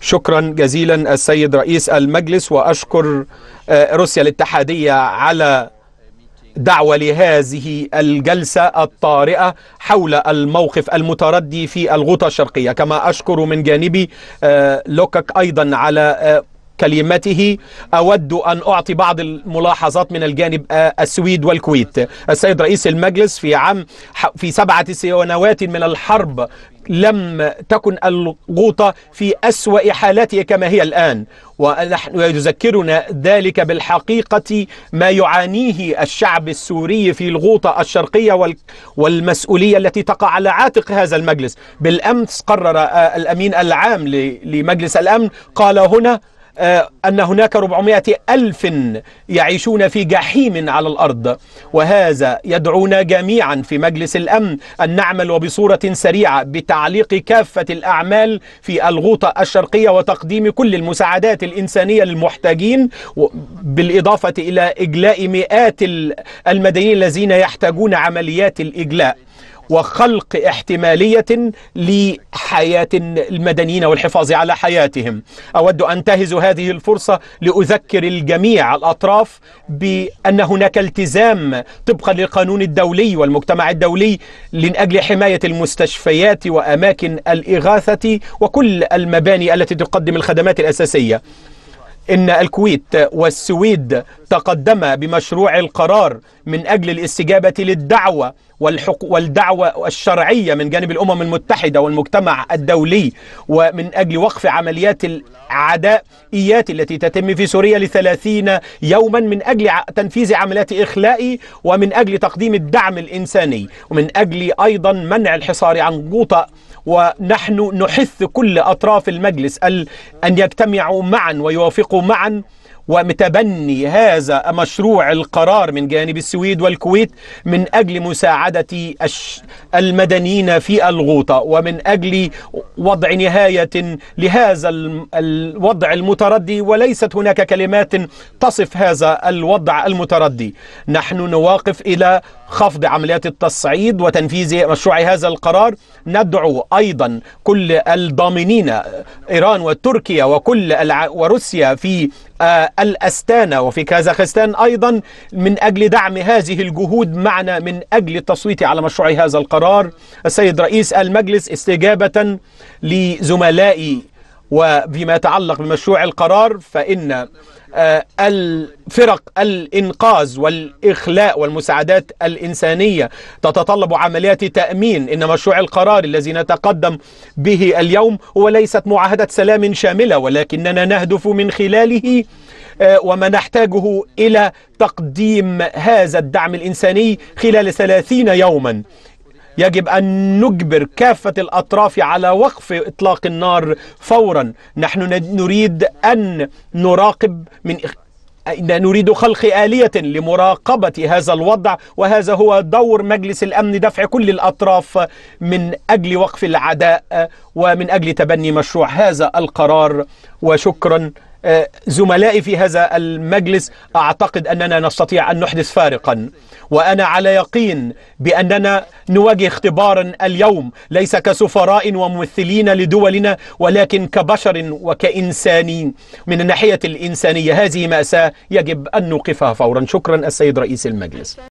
شكرا جزيلا السيد رئيس المجلس وأشكر روسيا الاتحادية على دعوة لهذه الجلسة الطارئة حول الموقف المتردي في الغوطة الشرقية. كما أشكر من جانبي لوكك أيضا على كلمته أود أن أعطي بعض الملاحظات من الجانب السويد والكويت. السيد رئيس المجلس في عام في سبعة سنوات من الحرب لم تكن الغوطة في أسوأ حالاتها كما هي الآن. ونحن يذكرنا ذلك بالحقيقة ما يعانيه الشعب السوري في الغوطة الشرقية والمسؤولية التي تقع على عاتق هذا المجلس. بالأمس قرر الأمين العام لمجلس الأمن قال هنا أن هناك 400 ألف يعيشون في جحيم على الأرض. وهذا يدعونا جميعا في مجلس الأمن أن نعمل وبصورة سريعة بتعليق كافة الأعمال في الغوطة الشرقية وتقديم كل المساعدات الإنسانية للمحتاجين بالإضافة إلى إجلاء مئات المدنيين الذين يحتاجون عمليات الإجلاء. وخلق احتمالية لحياة المدنيين والحفاظ على حياتهم. أود أن أنتهز هذه الفرصة لأذكر الجميع الأطراف بأن هناك التزام طبقا للقانون الدولي والمجتمع الدولي من أجل حماية المستشفيات وأماكن الإغاثة وكل المباني التي تقدم الخدمات الأساسية. إن الكويت والسويد تقدم بمشروع القرار من أجل الاستجابة للدعوة والحق والدعوة الشرعية من جانب الأمم المتحدة والمجتمع الدولي ومن أجل وقف عمليات العدائيات التي تتم في سوريا لثلاثين يوما من أجل تنفيذ عمليات إخلاء ومن أجل تقديم الدعم الإنساني ومن أجل أيضا منع الحصار عن غوطة ونحن نحث كل أطراف المجلس أن يجتمعوا معا ويوافقوا معا. ومتبني هذا مشروع القرار من جانب السويد والكويت من أجل مساعدة المدنيين في الغوطة ومن أجل وضع نهاية لهذا الوضع المتردي وليست هناك كلمات تصف هذا الوضع المتردي. نحن نواقف إلى خفض عمليات التصعيد وتنفيذ مشروع هذا القرار. ندعو أيضا كل الضامنين إيران وتركيا وكل الع... وروسيا في الأستانة وفي كازاخستان أيضا من أجل دعم هذه الجهود معنا من أجل التصويت على مشروع هذا القرار السيد رئيس المجلس استجابة لزملائي وفيما يتعلق بمشروع القرار فإن الفرق الإنقاذ والإخلاء والمساعدات الإنسانية تتطلب عمليات تأمين إن مشروع القرار الذي نتقدم به اليوم هو ليست معاهدة سلام شاملة ولكننا نهدف من خلاله وما نحتاجه إلى تقديم هذا الدعم الإنساني خلال ثلاثين يوما. يجب أن نجبر كافة الأطراف على وقف إطلاق النار فورا. نحن نريد أن نراقب من نريد خلق آلية لمراقبة هذا الوضع وهذا هو دور مجلس الأمن دفع كل الأطراف من أجل وقف العداء ومن أجل تبني مشروع. هذا القرار وشكرا. زملائي في هذا المجلس أعتقد أننا نستطيع أن نحدث فارقا. وأنا على يقين بأننا نواجه اختبارا اليوم ليس كسفراء وممثلين لدولنا ولكن كبشر وكإنسانين من الناحية الإنسانية. هذه مأساة يجب أن نوقفها فورا. شكرا السيد رئيس المجلس.